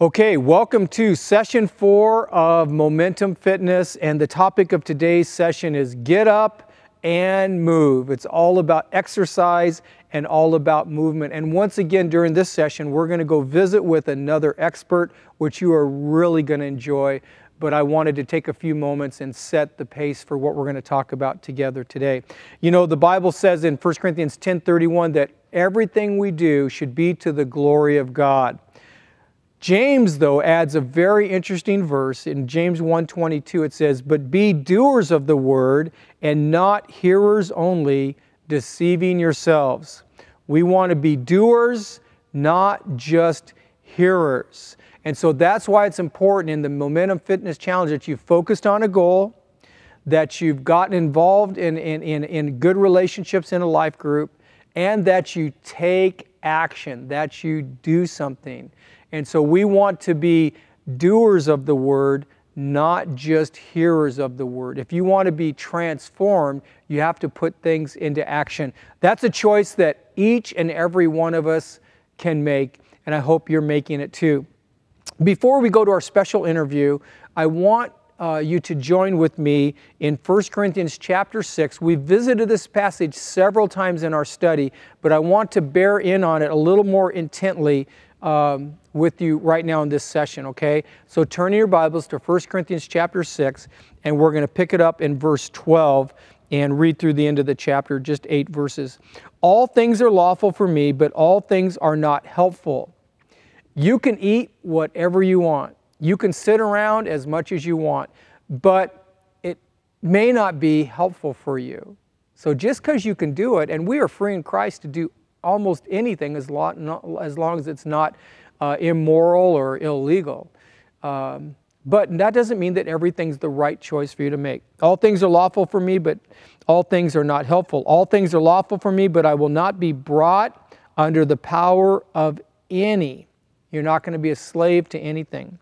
Okay, welcome to session four of Momentum Fitness. And the topic of today's session is get up and move. It's all about exercise and all about movement. And once again, during this session, we're going to go visit with another expert, which you are really going to enjoy. But I wanted to take a few moments and set the pace for what we're going to talk about together today. You know, the Bible says in 1 Corinthians 10:31 that everything we do should be to the glory of God. James though adds a very interesting verse in James 1:22 it says but be doers of the word and not hearers only deceiving yourselves. We want to be doers not just hearers. And so that's why it's important in the Momentum Fitness Challenge that you've focused on a goal, that you've gotten involved in, in, in, in good relationships in a life group, and that you take action, that you do something. And so we want to be doers of the word, not just hearers of the word. If you want to be transformed, you have to put things into action. That's a choice that each and every one of us can make, and I hope you're making it too. Before we go to our special interview, I want uh, you to join with me in 1 Corinthians chapter 6. We visited this passage several times in our study, but I want to bear in on it a little more intently um, with you right now in this session, okay? So turn your Bibles to 1 Corinthians chapter 6, and we're going to pick it up in verse 12 and read through the end of the chapter, just eight verses. All things are lawful for me, but all things are not helpful. You can eat whatever you want. You can sit around as much as you want, but it may not be helpful for you. So just because you can do it, and we are free in Christ to do almost anything as long, as, long as it's not uh, immoral or illegal. Um, but that doesn't mean that everything's the right choice for you to make. All things are lawful for me, but all things are not helpful. All things are lawful for me, but I will not be brought under the power of any. You're not going to be a slave to anything.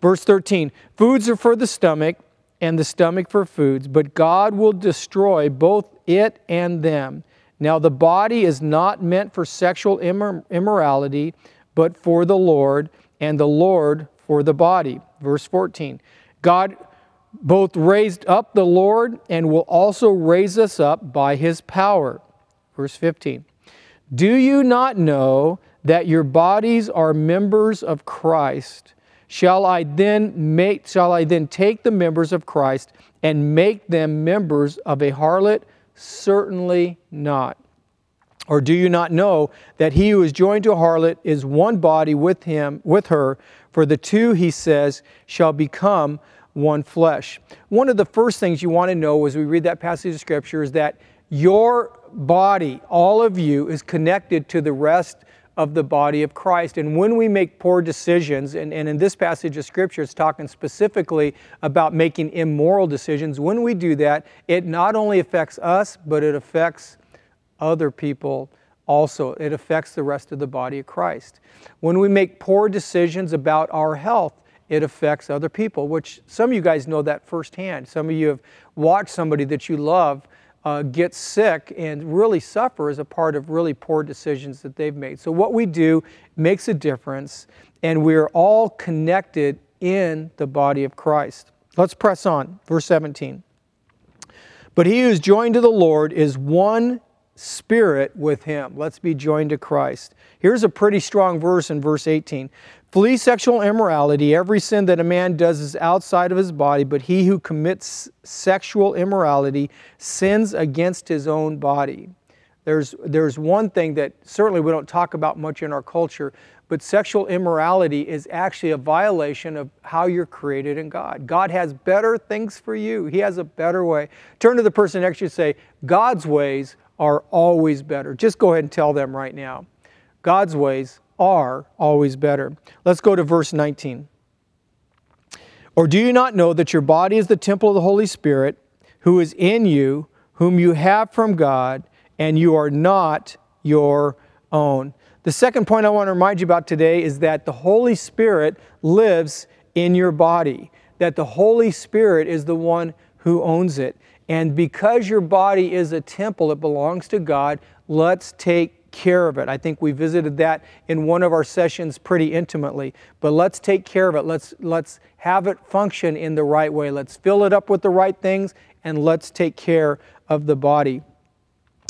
Verse 13 Foods are for the stomach, and the stomach for foods, but God will destroy both it and them. Now, the body is not meant for sexual immor- immorality, but for the Lord, and the Lord for the body. Verse 14 God both raised up the Lord and will also raise us up by his power. Verse 15 Do you not know that your bodies are members of Christ? Shall I then make shall I then take the members of Christ and make them members of a harlot? Certainly not. Or do you not know that he who is joined to a harlot is one body with him, with her? For the two, he says, shall become one flesh. One of the first things you want to know as we read that passage of scripture is that your body, all of you, is connected to the rest of the body of Christ. And when we make poor decisions, and, and in this passage of Scripture, it's talking specifically about making immoral decisions, when we do that, it not only affects us, but it affects other people also. It affects the rest of the body of Christ. When we make poor decisions about our health, it affects other people, which some of you guys know that firsthand. Some of you have watched somebody that you love uh, get sick and really suffer as a part of really poor decisions that they've made. So, what we do makes a difference, and we're all connected in the body of Christ. Let's press on. Verse 17. But he who is joined to the Lord is one spirit with him. Let's be joined to Christ. Here's a pretty strong verse in verse 18. Flee sexual immorality. Every sin that a man does is outside of his body, but he who commits sexual immorality sins against his own body. There's, there's one thing that certainly we don't talk about much in our culture, but sexual immorality is actually a violation of how you're created in God. God has better things for you, He has a better way. Turn to the person next to you and say, God's ways are always better. Just go ahead and tell them right now. God's ways are always better. Let's go to verse 19. Or do you not know that your body is the temple of the Holy Spirit who is in you, whom you have from God, and you are not your own? The second point I want to remind you about today is that the Holy Spirit lives in your body, that the Holy Spirit is the one who owns it. And because your body is a temple, it belongs to God, let's take care of it. I think we visited that in one of our sessions pretty intimately. But let's take care of it. Let's, let's have it function in the right way. Let's fill it up with the right things and let's take care of the body.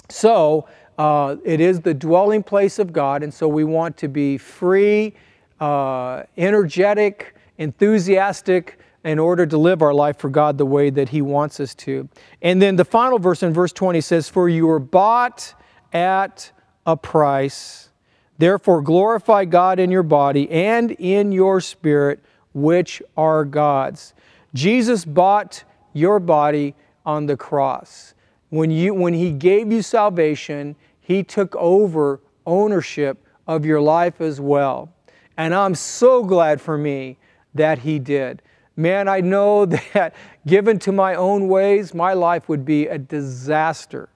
So, uh, it is the dwelling place of God, and so we want to be free, uh, energetic, enthusiastic in order to live our life for God the way that He wants us to. And then the final verse in verse 20 says, For you were bought at a price. Therefore, glorify God in your body and in your spirit, which are God's. Jesus bought your body on the cross. When, you, when He gave you salvation, He took over ownership of your life as well. And I'm so glad for me that He did. Man, I know that given to my own ways, my life would be a disaster.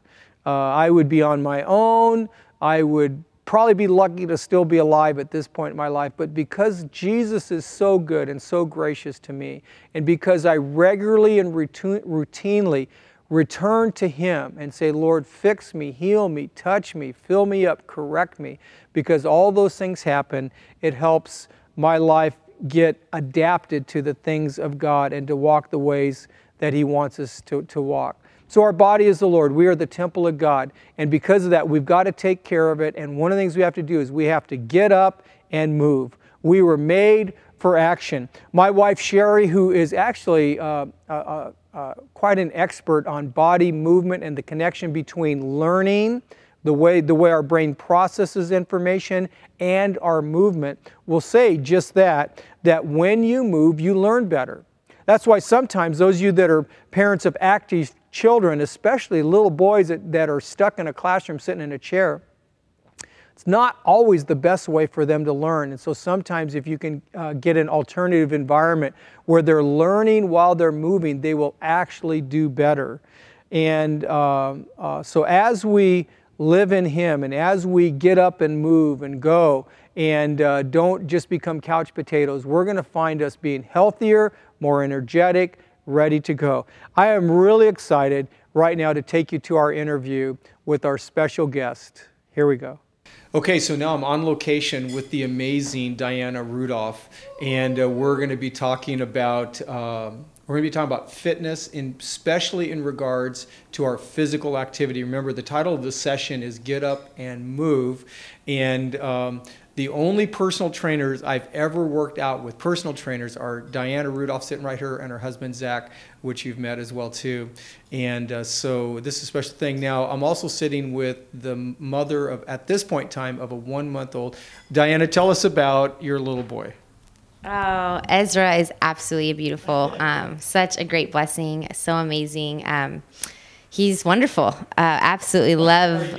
Uh, I would be on my own. I would probably be lucky to still be alive at this point in my life. But because Jesus is so good and so gracious to me, and because I regularly and routinely return to Him and say, Lord, fix me, heal me, touch me, fill me up, correct me, because all those things happen, it helps my life get adapted to the things of God and to walk the ways that He wants us to, to walk. So, our body is the Lord. We are the temple of God. And because of that, we've got to take care of it. And one of the things we have to do is we have to get up and move. We were made for action. My wife, Sherry, who is actually uh, uh, uh, uh, quite an expert on body movement and the connection between learning, the way, the way our brain processes information, and our movement, will say just that, that when you move, you learn better. That's why sometimes those of you that are parents of active children, especially little boys that, that are stuck in a classroom sitting in a chair, it's not always the best way for them to learn. And so sometimes, if you can uh, get an alternative environment where they're learning while they're moving, they will actually do better. And uh, uh, so, as we live in Him and as we get up and move and go and uh, don't just become couch potatoes, we're going to find us being healthier, more energetic, ready to go. I am really excited right now to take you to our interview with our special guest. Here we go. Okay, so now I'm on location with the amazing Diana Rudolph, and uh, we're going to be talking about um, we're going to be talking about fitness, in, especially in regards to our physical activity. Remember, the title of the session is "Get Up and Move," and um, the only personal trainers I've ever worked out with, personal trainers, are Diana Rudolph sitting right here and her husband Zach, which you've met as well too. And uh, so this is a special thing. Now I'm also sitting with the mother of, at this point in time, of a one-month-old. Diana, tell us about your little boy. Oh, Ezra is absolutely beautiful. Um, such a great blessing. So amazing. Um, He's wonderful. Uh, absolutely love.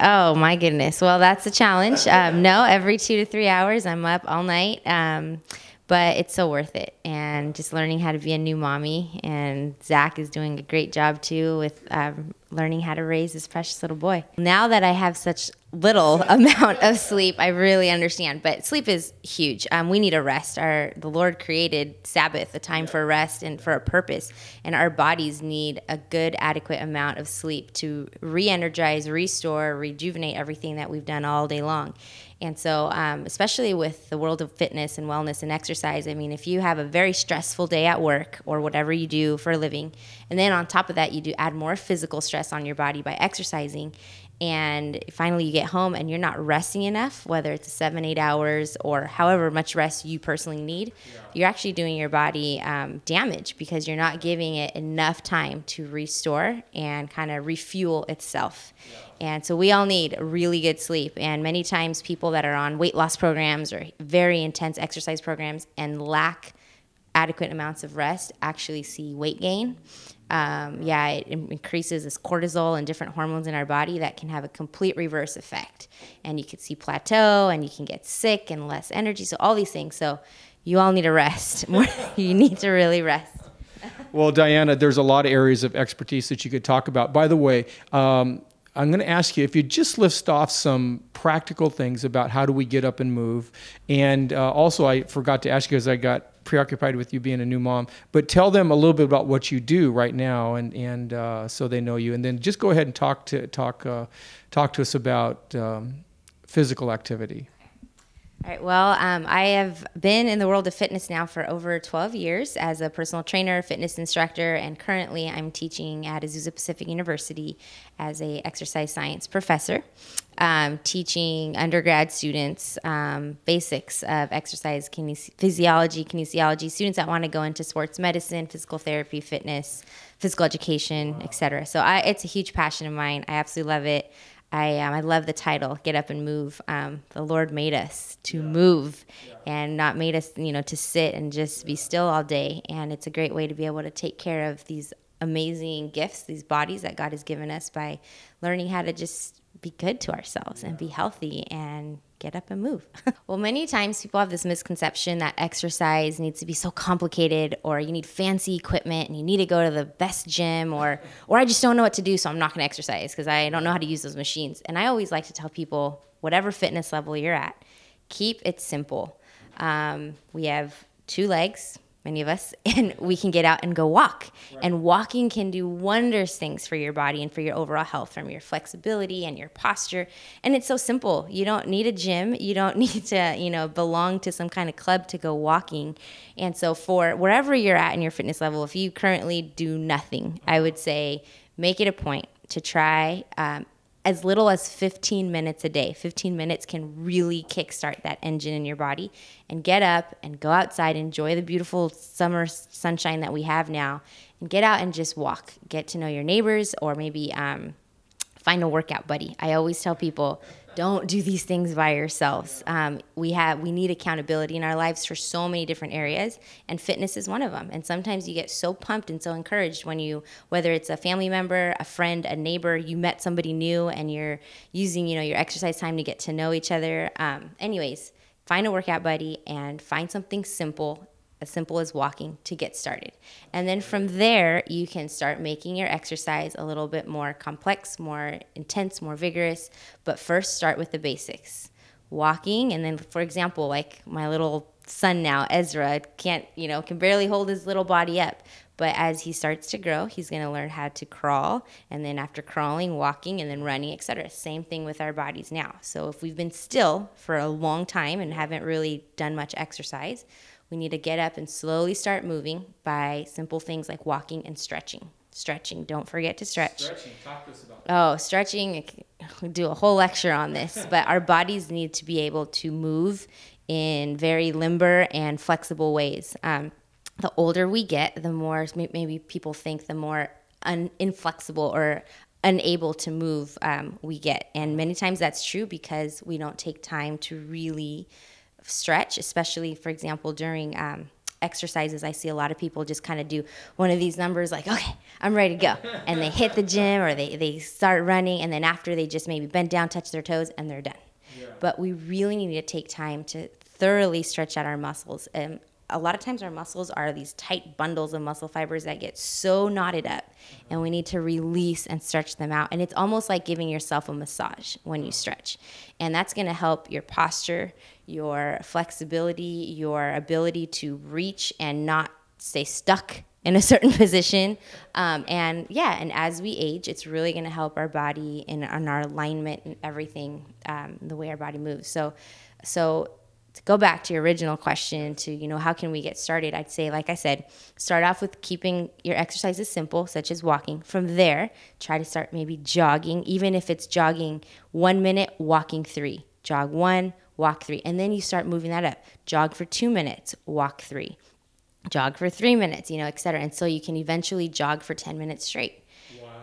Oh my goodness. Well, that's a challenge. Um, no, every two to three hours, I'm up all night. Um, but it's so worth it. And just learning how to be a new mommy. And Zach is doing a great job too with um, learning how to raise this precious little boy. Now that I have such little amount of sleep, I really understand. But sleep is huge. Um, we need a rest. Our the Lord created Sabbath, a time for rest and for a purpose, and our bodies need a good, adequate amount of sleep to re-energize, restore, rejuvenate everything that we've done all day long. And so, um, especially with the world of fitness and wellness and exercise, I mean, if you have a very stressful day at work or whatever you do for a living, and then on top of that, you do add more physical stress on your body by exercising, and finally you get home and you're not resting enough, whether it's seven, eight hours or however much rest you personally need, yeah. you're actually doing your body um, damage because you're not giving it enough time to restore and kind of refuel itself. Yeah. And so we all need really good sleep. And many times, people that are on weight loss programs or very intense exercise programs and lack adequate amounts of rest actually see weight gain um, yeah, it increases this cortisol and different hormones in our body that can have a complete reverse effect. And you can see plateau and you can get sick and less energy. So, all these things. So, you all need a rest. you need to really rest. well, Diana, there's a lot of areas of expertise that you could talk about. By the way, um, I'm going to ask you if you just list off some practical things about how do we get up and move. And uh, also, I forgot to ask you because I got preoccupied with you being a new mom. But tell them a little bit about what you do right now, and and uh, so they know you. And then just go ahead and talk to talk uh, talk to us about um, physical activity. All right. Well, um, I have been in the world of fitness now for over 12 years as a personal trainer, fitness instructor, and currently I'm teaching at Azusa Pacific University as a exercise science professor, um, teaching undergrad students um, basics of exercise kinesi- physiology, kinesiology, students that want to go into sports medicine, physical therapy, fitness, physical education, etc. So I, it's a huge passion of mine. I absolutely love it. I um, I love the title, "Get Up and Move." Um, the Lord made us to yeah. move, yeah. and not made us, you know, to sit and just be still all day. And it's a great way to be able to take care of these amazing gifts, these bodies that God has given us by learning how to just be good to ourselves and be healthy and get up and move. well, many times people have this misconception that exercise needs to be so complicated or you need fancy equipment and you need to go to the best gym or or I just don't know what to do so I'm not going to exercise because I don't know how to use those machines. And I always like to tell people whatever fitness level you're at, keep it simple. Um, we have two legs, many of us, and we can get out and go walk. Right. And walking can do wonders things for your body and for your overall health from your flexibility and your posture. And it's so simple. You don't need a gym. You don't need to, you know, belong to some kind of club to go walking. And so for wherever you're at in your fitness level, if you currently do nothing, I would say make it a point to try um, as little as 15 minutes a day. 15 minutes can really kickstart that engine in your body and get up and go outside, enjoy the beautiful summer sunshine that we have now, and get out and just walk. Get to know your neighbors or maybe um, find a workout buddy. I always tell people don't do these things by yourselves. Um, we have we need accountability in our lives for so many different areas, and fitness is one of them. And sometimes you get so pumped and so encouraged when you, whether it's a family member, a friend, a neighbor, you met somebody new, and you're using you know your exercise time to get to know each other. Um, anyways, find a workout buddy and find something simple as simple as walking to get started. And then from there, you can start making your exercise a little bit more complex, more intense, more vigorous. But first, start with the basics walking. And then, for example, like my little son now, Ezra, can't, you know, can barely hold his little body up. But as he starts to grow, he's going to learn how to crawl, and then after crawling, walking, and then running, etc. Same thing with our bodies now. So if we've been still for a long time and haven't really done much exercise, we need to get up and slowly start moving by simple things like walking and stretching. Stretching, don't forget to stretch. Stretching, talk to us about that. Oh, stretching, we do a whole lecture on this, but our bodies need to be able to move in very limber and flexible ways. Um, the older we get, the more maybe people think the more un- inflexible or unable to move um, we get. And many times that's true because we don't take time to really stretch, especially, for example, during um, exercises. I see a lot of people just kind of do one of these numbers like, okay, I'm ready to go. And they hit the gym or they, they start running. And then after they just maybe bend down, touch their toes, and they're done. Yeah. But we really need to take time to thoroughly stretch out our muscles. Um, a lot of times our muscles are these tight bundles of muscle fibers that get so knotted up and we need to release and stretch them out. And it's almost like giving yourself a massage when you stretch. And that's going to help your posture your flexibility your ability to reach and not stay stuck in a certain position. Um, and yeah and as we age it's really going to help our body and, in, our alignment and everything um, the way our body moves. So so to go back to your original question to you know how can we get started? I'd say like i said start off with keeping your exercises simple such as walking. From there try to start maybe jogging even if it's jogging one minute walking three. Jog one walk three and then you start moving that up. Jog for two minutes walk three. Jog for three minutes you know etc and so you can eventually jog for 10 minutes straight.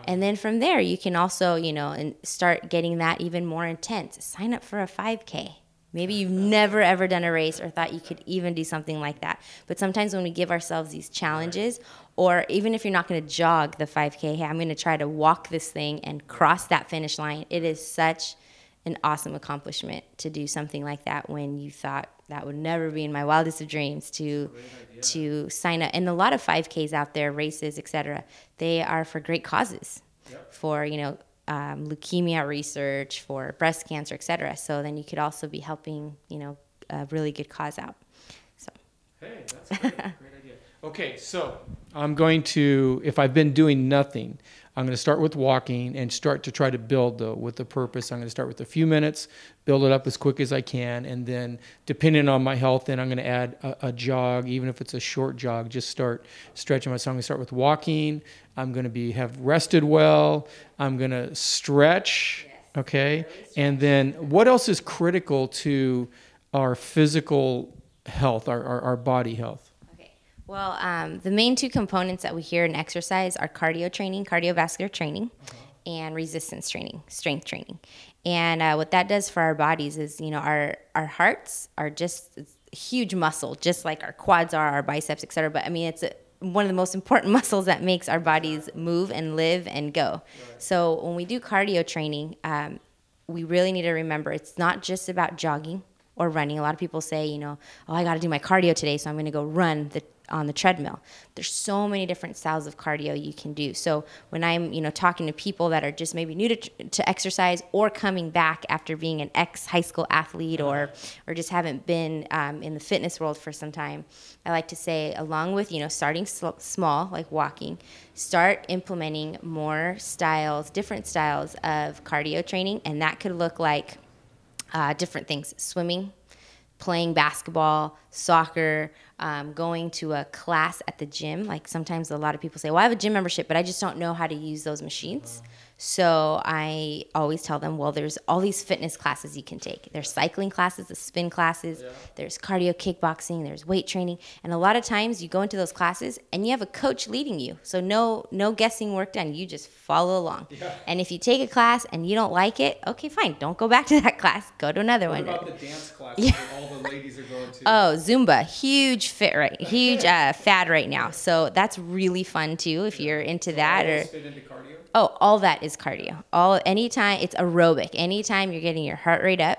And then from there you can also you know and start getting that even more intense. Sign up for a 5k Maybe you've never ever done a race or thought you could even do something like that. But sometimes when we give ourselves these challenges, or even if you're not going to jog the 5K, hey, I'm going to try to walk this thing and cross that finish line. It is such an awesome accomplishment to do something like that when you thought that would never be in my wildest of dreams to to sign up. And a lot of 5Ks out there, races, etc. They are for great causes. Yep. For you know um, leukemia research, for breast cancer, et cetera. So then you could also be helping, you know, a really good cause out. So. Hey, that's great. great idea. Okay, so I'm going to, if I've been doing nothing, I'm going to start with walking and start to try to build though with the purpose. I'm going to start with a few minutes, build it up as quick as I can, and then depending on my health, then I'm going to add a, a jog, even if it's a short jog. Just start stretching my. So I'm going to start with walking. I'm going to be have rested well. I'm going to stretch. Okay, and then what else is critical to our physical health, our, our, our body health? Well, um, the main two components that we hear in exercise are cardio training, cardiovascular training, uh-huh. and resistance training, strength training. And uh, what that does for our bodies is, you know, our our hearts are just huge muscle, just like our quads are, our biceps, etc. But I mean, it's a, one of the most important muscles that makes our bodies move and live and go. Right. So when we do cardio training, um, we really need to remember it's not just about jogging or running. A lot of people say, you know, oh, I got to do my cardio today, so I'm going to go run the on the treadmill. There's so many different styles of cardio you can do. So when I'm, you know, talking to people that are just maybe new to, to exercise or coming back after being an ex high school athlete or or just haven't been um, in the fitness world for some time, I like to say, along with you know starting sl- small like walking, start implementing more styles, different styles of cardio training, and that could look like uh, different things: swimming, playing basketball, soccer um, going to a class at the gym. Like sometimes a lot of people say, "Well, I have a gym membership, but I just don't know how to use those machines." Uh-huh. So I always tell them, well, there's all these fitness classes you can take. There's cycling classes, the spin classes, yeah. there's cardio kickboxing, there's weight training, and a lot of times you go into those classes and you have a coach leading you. So no no guessing work done. You just follow along. Yeah. And if you take a class and you don't like it, okay, fine, don't go back to that class. Go to another what one. What about the dance class yeah. all the ladies are going to? Oh, Zumba, huge fit right, huge uh, fad right now. So that's really fun too if you're into that or. Fit into cardio? Oh, all that is cardio. All anytime it's aerobic. Anytime you're getting your heart rate up,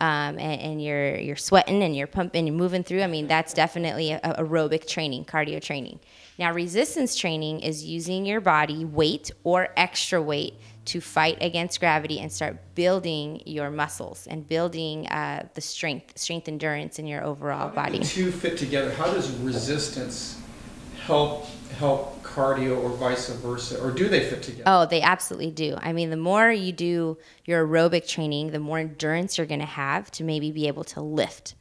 um, and, and, you're you're sweating and you're pumping and moving through. I mean, that's definitely a, a aerobic training, cardio training. Now, resistance training is using your body weight or extra weight to fight against gravity and start building your muscles and building uh, the strength, strength endurance in your overall body. The two fit together. How does resistance help help cardio or vice versa or do they fit together? Oh they absolutely do. I mean the more you do your aerobic training the more endurance you're going to have to maybe be able to lift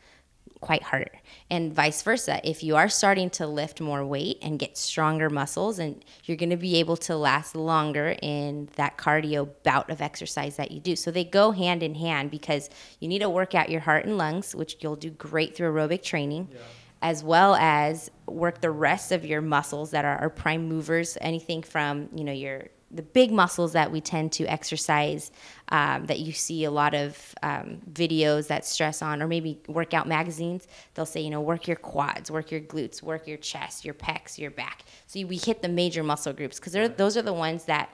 quite harder. And vice versa if you are starting to lift more weight and get stronger muscles and you're going to be able to last longer in that cardio bout of exercise that you do. So they go hand in hand because you need to work out your heart and lungs which you'll do great through aerobic training. Yeah as well as work the rest of your muscles that are our prime movers. Anything from you know your the big muscles that we tend to exercise um, that you see a lot of um, videos that stress on or maybe workout magazines they'll say you know work your quads work your glutes work your chest your pecs your back. So we hit the major muscle groups because those are the ones that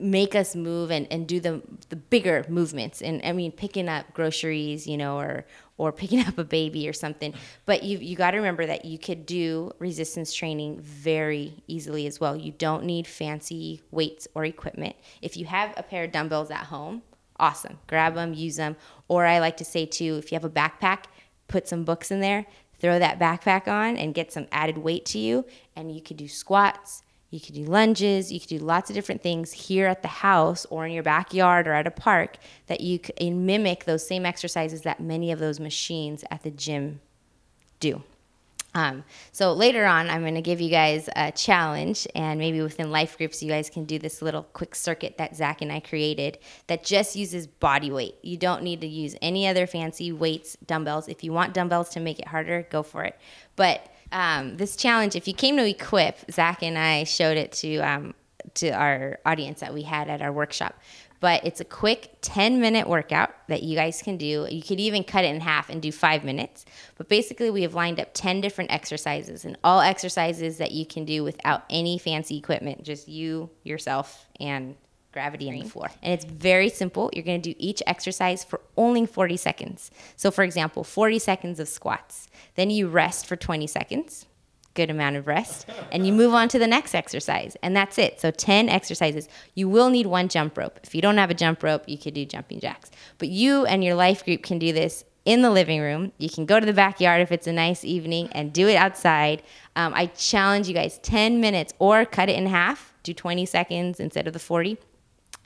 make us move and, and do the the bigger movements. And I mean picking up groceries you know or or picking up a baby or something. But you you got to remember that you could do resistance training very easily as well. You don't need fancy weights or equipment. If you have a pair of dumbbells at home awesome. Grab them use them or I like to say too if you have a backpack put some books in there throw that backpack on and get some added weight to you and you could do squats you could do lunges, you could do lots of different things here at the house or in your backyard or at a park that you can mimic those same exercises that many of those machines at the gym do. Um, so later on, I'm going to give you guys a challenge, and maybe within life groups, you guys can do this little quick circuit that Zach and I created that just uses body weight. You don't need to use any other fancy weights, dumbbells. If you want dumbbells to make it harder, go for it. But um, this challenge, if you came to Equip, Zach and I showed it to um, to our audience that we had at our workshop. But it's a quick 10 minute workout that you guys can do. You could even cut it in half and do five minutes. But basically, we have lined up 10 different exercises and all exercises that you can do without any fancy equipment, just you, yourself, and gravity in the floor. And it's very simple. You're going to do each exercise for only 40 seconds. So, for example, 40 seconds of squats. Then you rest for 20 seconds, good amount of rest, and you move on to the next exercise. And that's it. So, 10 exercises. You will need one jump rope. If you don't have a jump rope, you could do jumping jacks. But you and your life group can do this in the living room. You can go to the backyard if it's a nice evening and do it outside. Um, I challenge you guys 10 minutes or cut it in half, do 20 seconds instead of the 40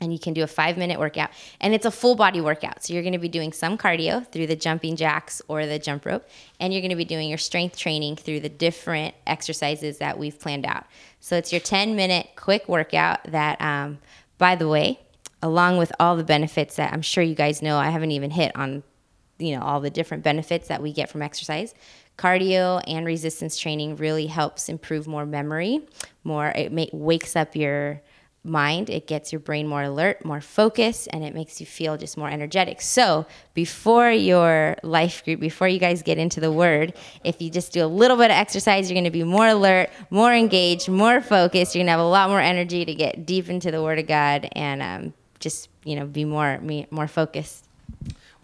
and you can do a five minute workout. And it's a full body workout. So you're going to be doing some cardio through the jumping jacks or the jump rope, and you're going to be doing your strength training through the different exercises that we've planned out. So it's your 10 minute quick workout that, um, by the way, along with all the benefits that I'm sure you guys know, I haven't even hit on, you know, all the different benefits that we get from exercise. Cardio and resistance training really helps improve more memory, more it may, wakes up your mind. It gets your brain more alert, more focused, and it makes you feel just more energetic. So, before your life group, before you guys get into the word, if you just do a little bit of exercise, you're going to be more alert, more engaged, more focused. You're going to have a lot more energy to get deep into the word of God and um, just, you know, be more more focused.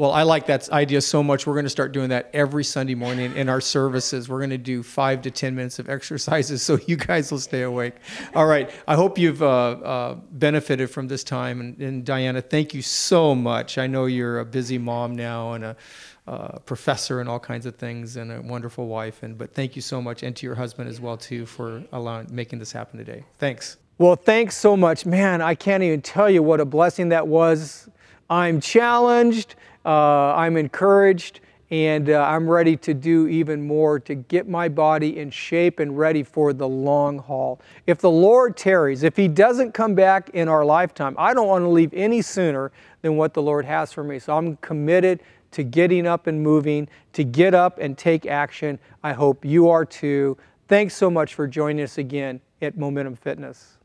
Well, I like that idea so much. We're going to start doing that every Sunday morning in our services. We're going to do five to 10 minutes of exercises so you guys will stay awake. All right. I hope you've uh, uh, benefited from this time. And, and, Diana, thank you so much. I know you're a busy mom now and a uh, professor and all kinds of things and a wonderful wife. And But thank you so much, and to your husband as well, too, for allowing, making this happen today. Thanks. Well, thanks so much. Man, I can't even tell you what a blessing that was. I'm challenged uh, I'm encouraged and uh, I'm ready to do even more to get my body in shape and ready for the long haul. If the Lord tarries, if He doesn't come back in our lifetime, I don't want to leave any sooner than what the Lord has for me. So I'm committed to getting up and moving, to get up and take action. I hope you are too. Thanks so much for joining us again at Momentum Fitness.